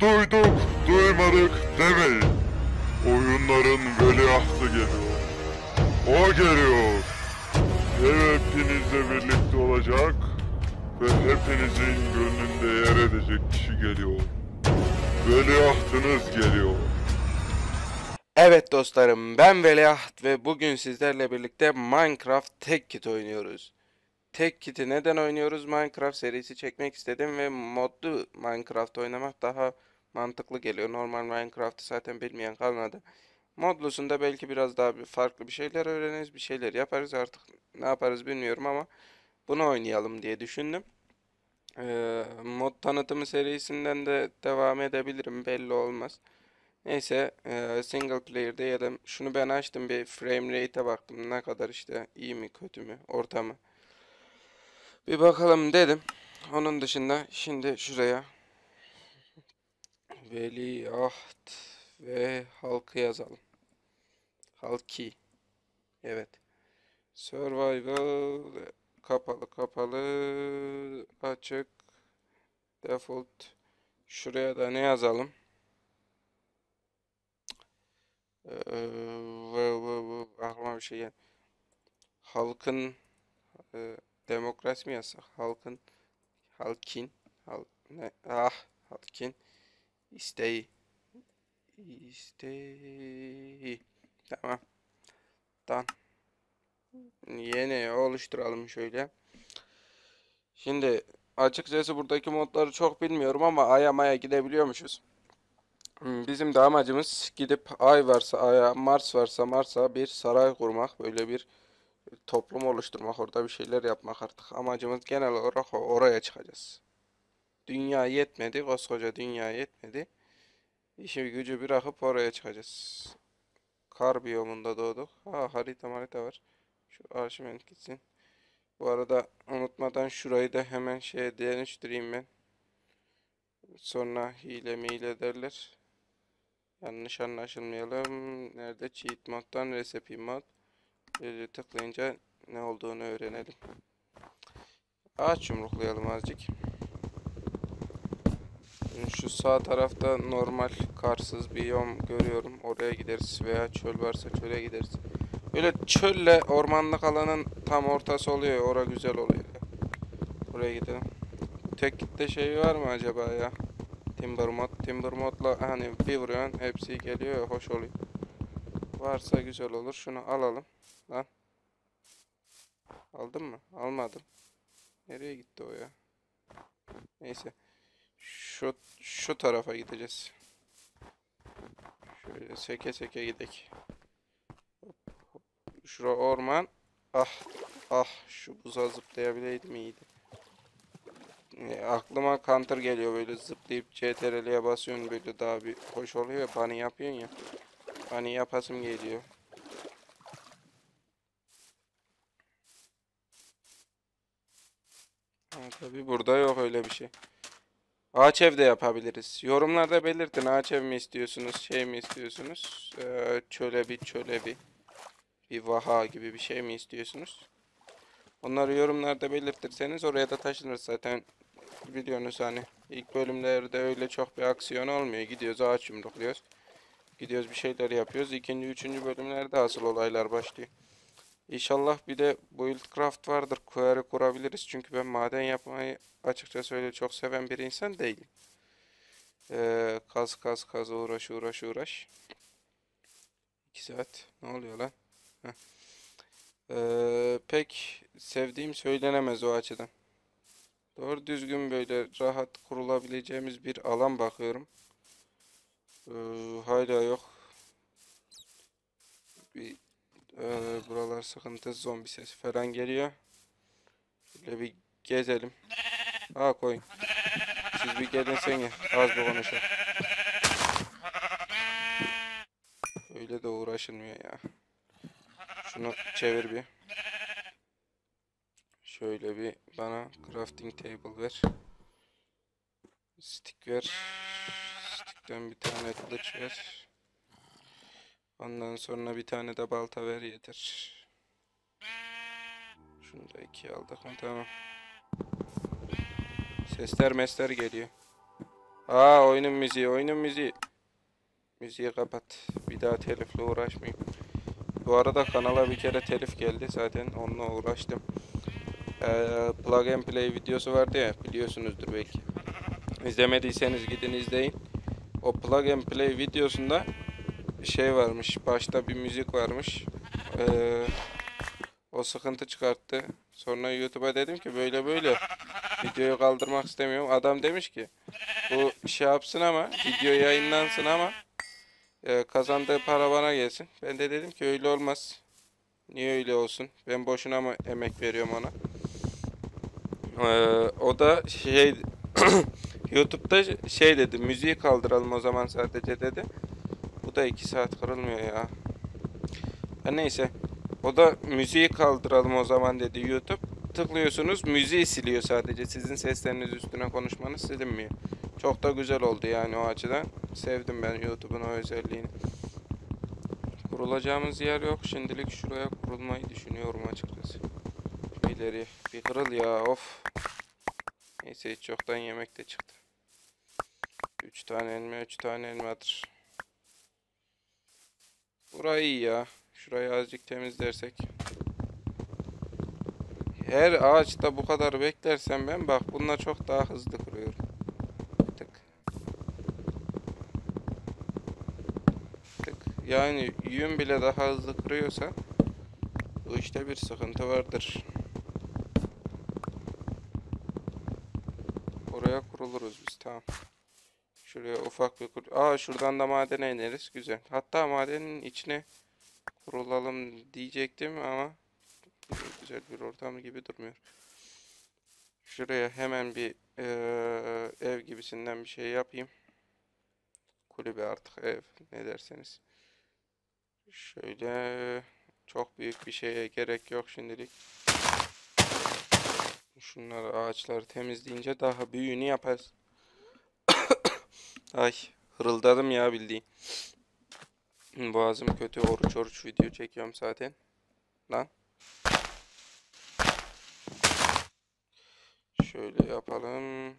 duyduk, duymadık demeyin. Oyunların veliahtı geliyor. O geliyor. Ve hepinizle birlikte olacak ve hepinizin gönlünde yer edecek kişi geliyor. Veliahtınız geliyor. Evet dostlarım ben Veliaht ve bugün sizlerle birlikte Minecraft Tek Kit oynuyoruz. Tek Kit'i neden oynuyoruz? Minecraft serisi çekmek istedim ve modlu Minecraft oynamak daha mantıklı geliyor. Normal Minecraft'ı zaten bilmeyen kalmadı. Modlusunda belki biraz daha bir farklı bir şeyler öğreniriz, bir şeyler yaparız artık. Ne yaparız bilmiyorum ama bunu oynayalım diye düşündüm. Ee, mod tanıtımı serisinden de devam edebilirim belli olmaz. Neyse eee, single player diyelim. Şunu ben açtım bir frame rate'e baktım. Ne kadar işte iyi mi kötü mü orta mı? Bir bakalım dedim. Onun dışında şimdi şuraya Veliaht ve halkı yazalım. Halki. Evet. Survival kapalı kapalı açık default şuraya da ne yazalım? Ee, aklıma bir şey gel. Halkın e, demokrasi mi yazsak? Halkın halkin hal, ne ah halkin isteği isteği tamam dan yeni oluşturalım şöyle. Şimdi açıkçası buradaki modları çok bilmiyorum ama aya maya gidebiliyormuşuz. Hmm, Bizim de amacımız gidip Ay varsa Ay'a, Mars varsa Mars'a bir saray kurmak, böyle bir toplum oluşturmak, orada bir şeyler yapmak artık. Amacımız genel olarak oraya çıkacağız. Dünya yetmedi, koskoca dünya yetmedi. İşi gücü bırakıp oraya çıkacağız. Kar biyomunda doğduk. Ha harita harita var. Şu arşivent gitsin. Bu arada unutmadan şurayı da hemen şeye dönüştüreyim ben. Sonra hile mile derler. Yanlış anlaşılmayalım. Nerede? Cheat moddan recipe mod. Böyle tıklayınca ne olduğunu öğrenelim. Ağaç yumruklayalım azıcık. Şu sağ tarafta normal karsız biyom görüyorum. Oraya gideriz veya çöl varsa çöle gideriz. Böyle çölle ormanlık alanın tam ortası oluyor. Ora güzel oluyor. Oraya gidelim. Tek kitle şey var mı acaba ya? Timber mod, Timber modla hani bir vuruyorsun hepsi geliyor hoş oluyor. Varsa güzel olur. Şunu alalım. Lan. Aldın mı? Almadım. Nereye gitti o ya? Neyse. Şu şu tarafa gideceğiz. Şöyle seke seke gidek. Hop. Şura orman. Ah ah şu buza zıplayabileydim iyiydi. E, aklıma counter geliyor böyle zıplayıp CTRL'ye basıyorsun böyle daha bir hoş oluyor ya bunny yapıyorsun ya. Bunny yapasım geliyor. Ha, tabii burada yok öyle bir şey. Ağaç evde yapabiliriz. Yorumlarda belirtin ağaç ev mi istiyorsunuz, şey mi istiyorsunuz? Ee, çöle bir çöle bir. Bir vaha gibi bir şey mi istiyorsunuz? Onları yorumlarda belirtirseniz oraya da taşınırız zaten. Biliyorsunuz hani ilk bölümlerde öyle çok bir aksiyon olmuyor. Gidiyoruz ağaç yumrukluyoruz. Gidiyoruz bir şeyler yapıyoruz. İkinci, üçüncü bölümlerde asıl olaylar başlıyor. İnşallah bir de Buildcraft vardır. Query kurabiliriz. Çünkü ben maden yapmayı açıkçası öyle çok seven bir insan değilim. Ee, kaz kaz kaz uğraş uğraş uğraş. 2 saat. Ne oluyor lan? Ee, pek sevdiğim söylenemez o açıdan. Doğru düzgün böyle rahat kurulabileceğimiz bir alan bakıyorum. Ee, hala yok. Bir ee, buralar sıkıntı zombi sesi falan geliyor. Şöyle bir gezelim. Ha koyun. Siz bir gelin seni. Az bir konuşalım. Öyle de uğraşılmıyor ya. Şunu çevir bir. Şöyle bir bana crafting table ver. Stick ver. Stickten bir tane kılıç ver. Ondan sonra bir tane de balta ver yeter. Şunu da ikiye aldık mı tamam. Sesler mesler geliyor. Aa oyunun müziği, oyunun müziği. Müziği kapat. Bir daha telifle uğraşmayayım. Bu arada kanala bir kere telif geldi. Zaten onunla uğraştım. Ee, plug and play videosu vardı ya biliyorsunuzdur belki. İzlemediyseniz gidin izleyin. O plug and play videosunda şey varmış. Başta bir müzik varmış. Ee, o sıkıntı çıkarttı. Sonra YouTube'a dedim ki böyle böyle videoyu kaldırmak istemiyorum. Adam demiş ki bu şey yapsın ama video yayınlansın ama e, kazandığı para bana gelsin. Ben de dedim ki öyle olmaz. Niye öyle olsun? Ben boşuna mı emek veriyorum ona? Ee, o da şey YouTube'da şey dedi müziği kaldıralım o zaman sadece dedi. Da iki saat kırılmıyor ya. Ha neyse. O da müziği kaldıralım o zaman dedi YouTube. Tıklıyorsunuz müziği siliyor sadece. Sizin sesleriniz üstüne konuşmanız silinmiyor. Çok da güzel oldu yani o açıdan. Sevdim ben YouTube'un o özelliğini. Kurulacağımız yer yok. Şimdilik şuraya kurulmayı düşünüyorum açıkçası. Şu bir kırıl ya of. Neyse hiç yoktan yemek de çıktı. 3 tane elma 3 tane elmadır. Burayı iyi ya. Şurayı azıcık temizlersek. Her ağaçta bu kadar beklersem ben bak bununla çok daha hızlı kuruyorum. Tık. Tık. Yani yün bile daha hızlı kırıyorsa bu işte bir sıkıntı vardır. Oraya kuruluruz biz tamam. Şuraya ufak bir kur... Aa şuradan da madene ineriz. Güzel. Hatta madenin içine kurulalım diyecektim ama güzel bir ortam gibi durmuyor. Şuraya hemen bir eee, ev gibisinden bir şey yapayım. Kulübe artık ev ne derseniz. Şöyle çok büyük bir şeye gerek yok şimdilik. Şunları ağaçları temizleyince daha büyüğünü yaparız. Ay hırıldadım ya bildiğin. Boğazım kötü oruç oruç video çekiyorum zaten. Lan. Şöyle yapalım.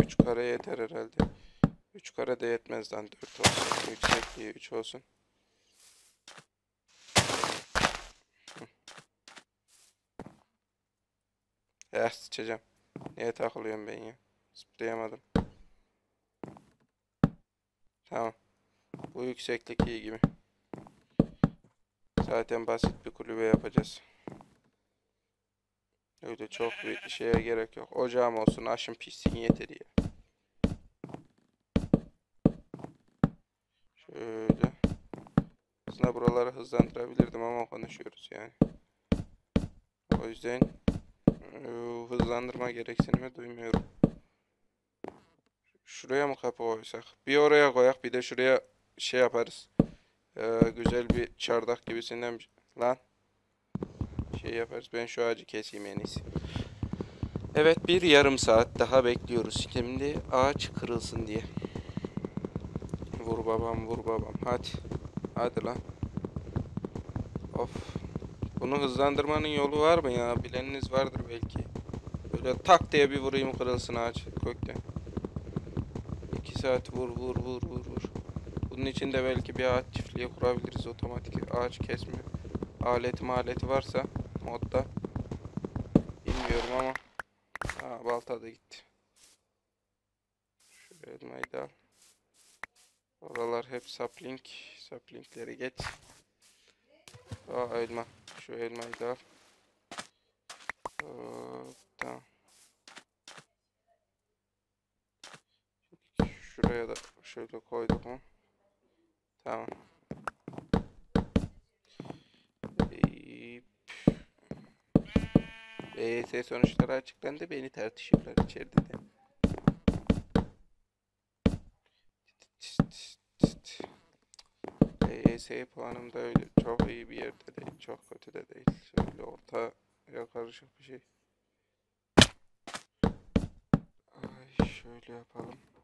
3 kare yeter herhalde. 3 kare de yetmez lan 4 olsun. Yüksekliği 3 olsun. Eh sıçacağım. Niye takılıyorum ben ya? Zıplayamadım. Tamam. Bu yükseklik iyi gibi. Zaten basit bir kulübe yapacağız. Öyle çok bir şeye gerek yok. Ocağım olsun, aşım pişsin yeter ya. Şöyle. Aslında buraları hızlandırabilirdim ama konuşuyoruz yani. O yüzden eee, hızlandırma gereksinimi duymuyorum. Şuraya mı kapı koysak? Bir oraya koyak, bir de şuraya şey yaparız. Ee, güzel bir çardak gibisinden bir... Lan. Şey yaparız. Ben şu ağacı keseyim en iyisi. Evet bir yarım saat daha bekliyoruz. Şimdi ağaç kırılsın diye. Vur babam vur babam. Hadi. Hadi lan. Of. Bunu hızlandırmanın yolu var mı ya? Bileniniz vardır belki. Böyle tak diye bir vurayım kırılsın ağaç kökten. 2 saat vur vur vur vur vur. Bunun için de belki bir ağaç çiftliği kurabiliriz otomatik ağaç kesme aleti maleti varsa modda bilmiyorum ama ha, balta da gitti. Şu elmayı da al. Oralar hep sapling. Saplingleri geç. Aa elma. Şu elmayı da al. Hop, tamam. Şuraya da şöyle koyduk mu? Tamam. EYT sonuçları açıklandı. Beni tartışıyorlar içeride de. EYS puanım da öyle çok iyi bir yerde değil. Çok kötü de değil. Şöyle ortaya karışık bir şey. Ay şöyle yapalım.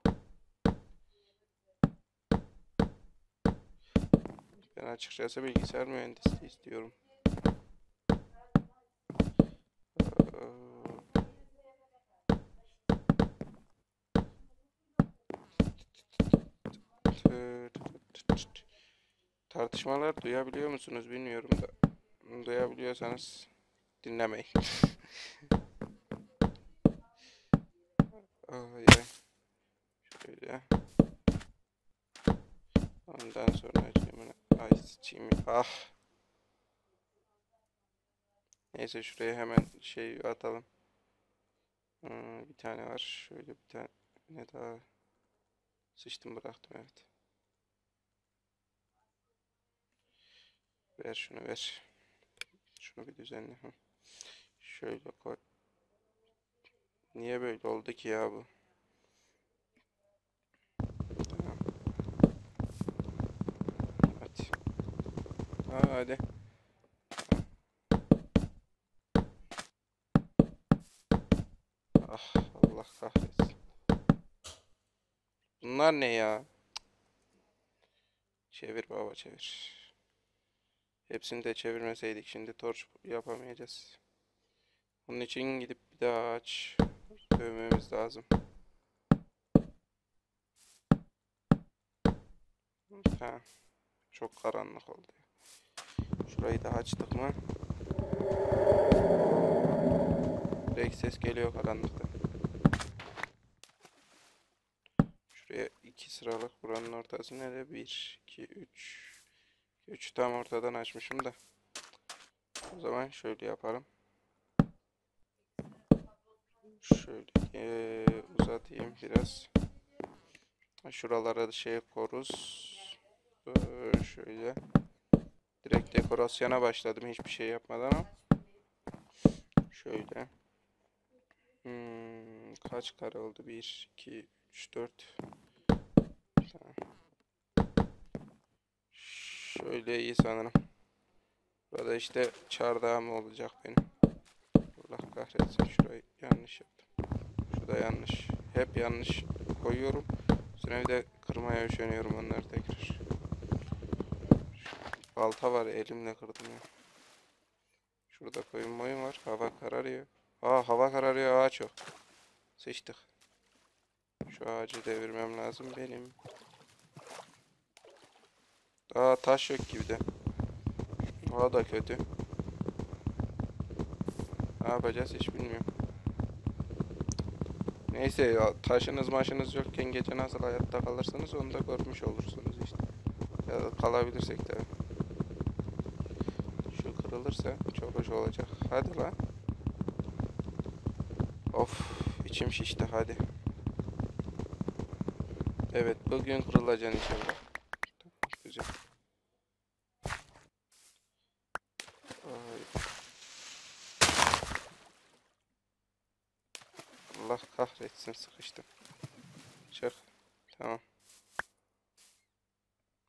Ben açıkçası bilgisayar mühendisliği istiyorum. Tartışmalar duyabiliyor musunuz bilmiyorum da. Duyabiliyorsanız dinlemeyin. Şöyle. Ondan sonra. Ay sıçayım. Ah. Neyse şuraya hemen şey atalım. Hmm, bir tane var. Şöyle bir tane ne daha sıçtım bıraktım evet. Ver şunu ver. Şunu bir düzenle. Şöyle koy. Niye böyle oldu ki ya bu? Tamam. Hadi. Ha, hadi. Ah Allah kahretsin. Bunlar ne ya? Çevir baba çevir. Hepsini de çevirmeseydik şimdi torç yapamayacağız. Onun için gidip bir daha aç dövmemiz lazım. Ha, çok karanlık oldu. Şurayı da açtık mı? Direkt ses geliyor karanlıkta. Şuraya iki sıralık buranın ortası nerede? 1, 2, 3. 3 tam ortadan açmışım da. O zaman şöyle yapalım. Şöyle eee, uzatayım biraz. Şuralara şey koruz. Ee, şöyle. Direkt dekorasyona başladım hiçbir şey yapmadan. Şöyle. Hmm, kaç kare oldu? 1, 2, 3, 4. Tamam. Şöyle iyi sanırım. Burada işte çardağım olacak benim. Allah kahretsin şurayı yanlış yaptım. Şurada yanlış. Hep yanlış koyuyorum. Üstüne bir de kırmaya üşeniyorum onları tekrar. Balta var elimle kırdım ya. Şurada koyun boyun var. Hava kararıyor. Aa hava kararıyor ağaç yok. Sıçtık. Şu ağacı devirmem lazım benim. Aa taş yok gibi de. O da kötü. Ne yapacağız hiç bilmiyorum. Neyse ya taşınız maşınız yokken gece nasıl hayatta kalırsınız onu da görmüş olursunuz işte. Ya kalabilirsek tabii. Kırılırsa çok olacak. Hadi lan. Of içim şişti hadi. Evet bugün kırılacaksın inşallah. Güzel. Allah kahretsin sıkıştım. Çık. Tamam.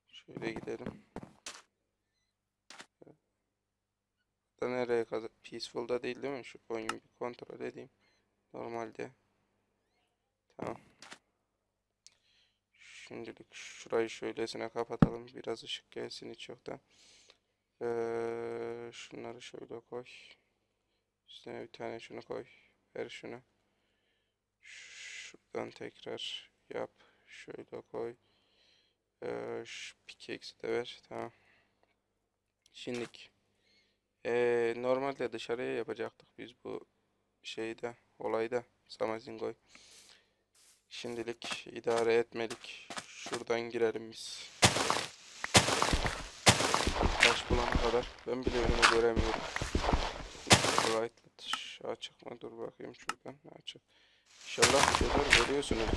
Şöyle gidelim. Da nereye kadar? Peaceful'da değil değil mi? Şu oyunu bir kontrol edeyim. Normalde. Tamam. Şimdilik şurayı şöylesine kapatalım. Biraz ışık gelsin hiç yoktan. Ee, şunları şöyle koy. Üstüne bir tane şunu koy. Ver şunu. Şuradan tekrar yap. Şöyle koy. Ee, şu de ver. Tamam. Şimdilik. Ee, normalde dışarıya yapacaktık biz bu şeyde, olayda. Samazingoy. Şimdilik idare etmelik. Şuradan girelim biz. Taş bulana kadar. Ben bile önümü göremiyorum. Brightlet açık mı? Dur bakayım şuradan. Açık. İnşallah şeyler görüyorsunuz.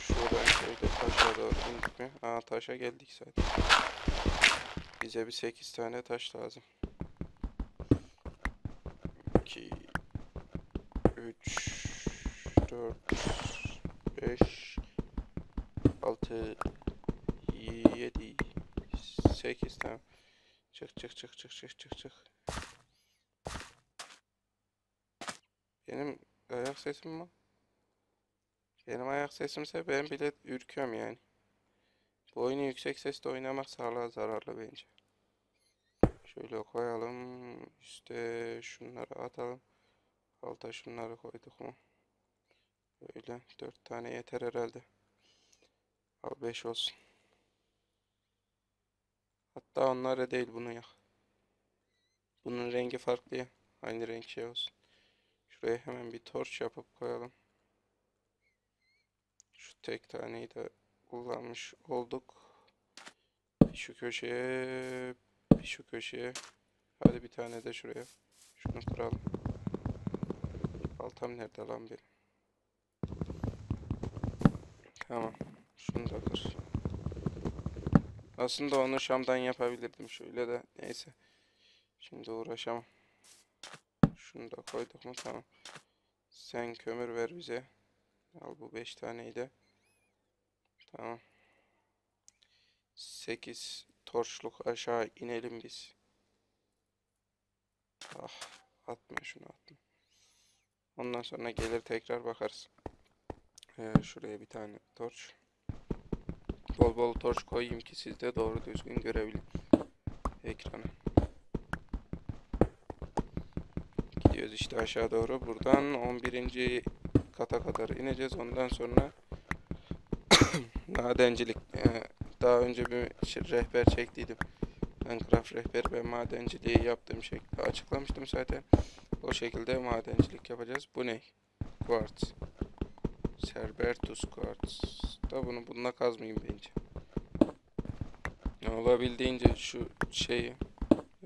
Şuradan şöyle taşa doğru indik mi? Aa taşa geldik zaten. Bize bir 8 tane taş lazım. 2 3 4 5 6 7 8 tamam. Çık çık çık çık çık çık çık. Benim ayak sesim mi? Benim ayak sesimse ben bile ürküyorum yani. Bu oyunu yüksek sesle oynamak sağlığa zararlı bence. Şöyle koyalım. Üste şunları atalım. Alta şunları koyduk mu? Böyle dört tane yeter herhalde. Al beş olsun. Hatta onlara değil bunu yak. Bunun rengi farklı ya. Aynı renk şey olsun. Şuraya hemen bir torç yapıp koyalım. Şu tek taneyi de kullanmış olduk. Şu köşeye, şu köşeye. Hadi bir tane de şuraya. Şunu kıralım. Baltam nerede lan benim? Tamam. Şunu da kır. Aslında onu Şam'dan yapabilirdim şöyle de. Neyse. Şimdi uğraşamam. Şunu da koyduk mu tamam. Sen kömür ver bize. Al bu 5 taneyi de. Tamam. 8 torçluk aşağı inelim biz. Ah atma şunu atma. Ondan sonra gelir tekrar bakarız. Ee, şuraya bir tane torç. Bol bol torç koyayım ki siz de doğru düzgün görebilin ekranı. Gidiyoruz işte aşağı doğru. Buradan 11. kata kadar ineceğiz. Ondan sonra madencilik. Ee, daha önce bir şey- rehber çektiydim. Minecraft rehberi ve madenciliği yaptığım şekilde açıklamıştım zaten. O şekilde madencilik yapacağız. Bu ne? Quartz. Cerberus Quartz. Da bunu bununla kazmayayım bence. Olabildiğince şu şeyi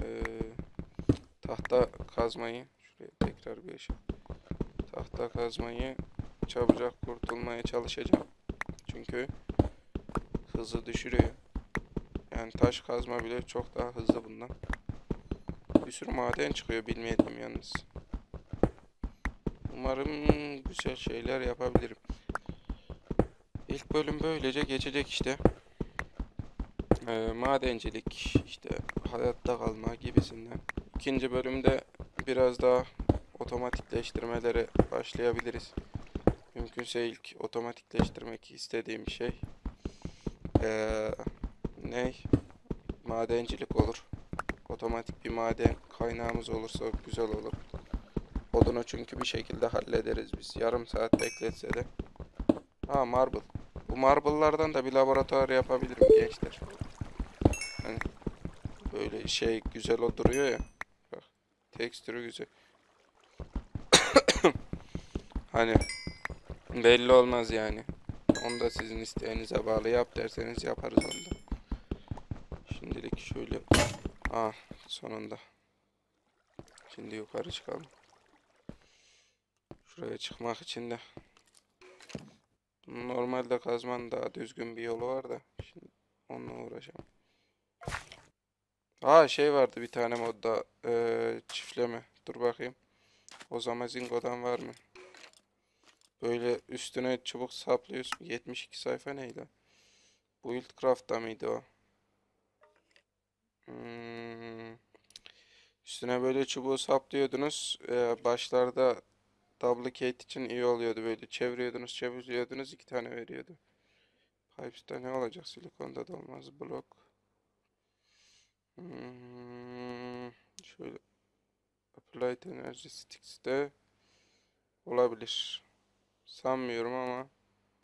eee, tahta kazmayı şuraya tekrar bir ışık. Tahta kazmayı çabucak kurtulmaya çalışacağım. Çünkü hızı düşürüyor. Yani taş kazma bile çok daha hızlı bundan. Bir sürü maden çıkıyor bilmiyordum yalnız. Umarım güzel şeyler yapabilirim. İlk bölüm böylece geçecek işte. Ee, madencilik, işte hayatta kalma gibisinden. İkinci bölümde biraz daha otomatikleştirmelere başlayabiliriz. Mümkünse ilk otomatikleştirmek istediğim şey ee, ne? Madencilik olur. Otomatik bir maden kaynağımız olursa güzel olur. Odunu çünkü bir şekilde hallederiz biz. Yarım saat bekletse de. Ha marble. Bu marble'lardan da bir laboratuvar yapabilirim gençler. Hani böyle şey güzel o ya. Bak tekstürü güzel. hani belli olmaz yani. Onu da sizin isteğinize bağlı yap derseniz yaparız onu da. Şimdilik şöyle. Ah sonunda. Şimdi yukarı çıkalım. Şuraya çıkmak için de normalde kazmanın daha düzgün bir yolu var da şimdi onunla uğraşamam. Aa şey vardı bir tane modda eee, çiftleme. Dur bakayım. O zaman Zingo'dan var mı? Böyle üstüne çubuk saplıyorsun. 72 sayfa neydi? Buildcraft'ta mıydı o? Hmm. Üstüne böyle çubuğu saplıyordunuz. Ee, başlarda duplicate için iyi oluyordu böyle. Çeviriyordunuz, çeviriyordunuz. iki tane veriyordu. Pipes'ta ne olacak? Silikonda da olmaz. Blok. Hmm. Şöyle. Applied Energy Sticks'te olabilir. Sanmıyorum ama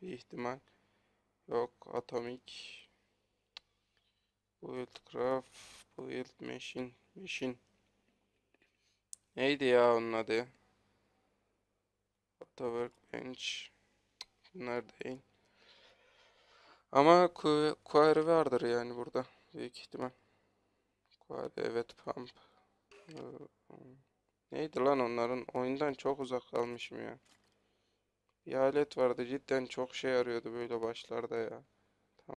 bir ihtimal. Yok. Atomic. Buildcraft. Build Machine. Machine. Neydi ya onun adı? Workbench. Bunlar değil. Ama Qu- Quarry vardır yani burada. Büyük ihtimal. Quarry evet Pump. Ee, Neydi lan onların? Oyundan çok uzak kalmışım ya. Bir alet vardı cidden çok şey arıyordu böyle başlarda ya.